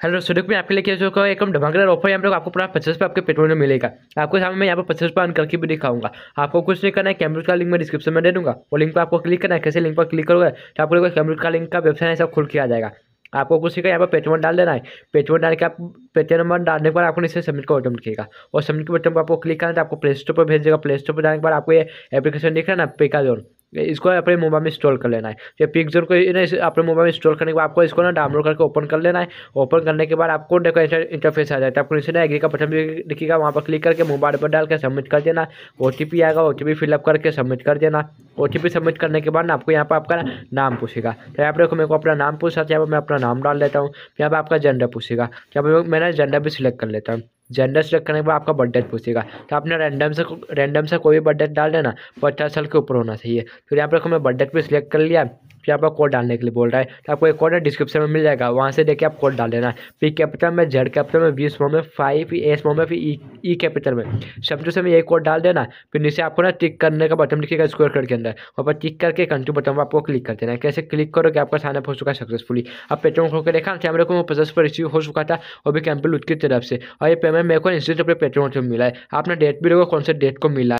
Hello सुडुक, में आपके लिए क्या जो एकदम धमाकेदार ऑफ़र यहाँ पर आपको पूरा पचास रुपये आपके पेट्रोल में मिलेगा। आपको सामने मैं यहाँ पर पचास पे करके भी दिखाऊँगा। आपको कुछ नहीं करना है, कैमरे का लिंक मैं डिस्क्रिप्शन में दे दूँगा। वो लिंक पर आपको क्लिक करना है, कैसे लिंक पर क्लिक करोगे तो आपको कैमरे का लिंक का वेबसाइट सब खुल के आ जाएगा। आपको कुछ नहीं यहाँ पर पेट्रोल डाल देना है। पेट्रोल डाल के आप पेटीएम नंबर डालने पर आपको इसे सबमिट का बटन दिखेगा। और सबमिट के बटन पर आपको क्लिक करना है तो आपको प्ले स्टोर पर भेज देगा प्ले स्टोर पर जाने के बाद आपको ये एप्लीकेशन दिख रहा है ना पेका जोन इसको अपने मोबाइल में इंस्टॉल कर लेना है। ये पिक जोन को अपने मोबाइल में इंस्टॉल करने के बाद आपको इसको ना डाउनलोड करके ओपन कर लेना है। ओपन करने के बाद आपको देखो इंटरफेस आ जाता है। आपको नीचे ना एग्री का बटन भी दिखेगा, वहाँ पर क्लिक करके मोबाइल पर डाल के सबमिट कर देना। ओटीपी आएगा ओ फिलअप करके सबमिट कर देना। ओटीपी सबमिट करने के बाद ना आपको यहाँ पर आपका नाम पूछेगा। तो यहाँ पर देखो मेरे को अपना नाम पूछा यहाँ पर मैं अपना नाम डाल लेता हूँ। यहाँ पर आपका जेंडर पूछेगा। यहाँ पर मैंने जेंडर भी सिलेक्ट कर लेता हूँ। जेंडर सेलेक्ट करने के बाद आपका बर्थडेट पूछेगा। तो आपने रैंडम से रैंडम से कोई भी बर्थडेट डाल देना, पचास साल के ऊपर होना चाहिए। फिर यहाँ पर मैं बर्थडेट भी सिलेक्ट कर लिया। फिर आपका कोड डालने के लिए बोल रहा है तो आपको एक कोड है डिस्क्रिप्शन में मिल जाएगा, वहाँ से देखिए आप कोड डाल देना पी कैपिटल में जेड कैपिटल में बी स्मो में फाइव ए स्मो में, फिर ई कैपिटल में। सबसे में एक कोड डाल देना, फिर नीचे आपको ना टिक करने का बटन दिखेगा स्क्वायर कट के अंदर। वहाँ पर टिक करके कंटिन्यू बटन पर आपको क्लिक कर देना है। कैसे क्लिक करोगे, आपका साइन अप हो चुका है सक्सेसफुली अब पेट्रोल खोल के देखा कैमरे को पचास पर रिसीव हो चुका था, और भी कैंपल की तरफ़ से। और ये पेमेंट मेरे को इंस्टेंट अपने पेट्रोल से मिला है। आपने डेट भी देखो, कौन से डेट को मिला